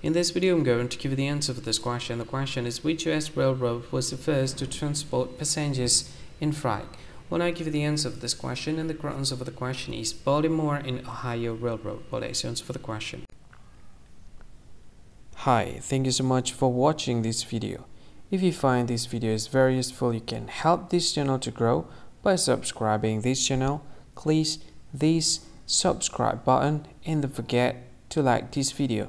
In this video, I'm going to give you the answer for this question. The question is which US railroad was the first to transport passengers in freight? When I give you the answer for this question, and the correct answer for the question is Baltimore and Ohio Railroad. What is the answer for the question. Hi, thank you so much for watching this video. If you find this video is very useful, you can help this channel to grow by subscribing this channel. Please this subscribe button and don't forget to like this video.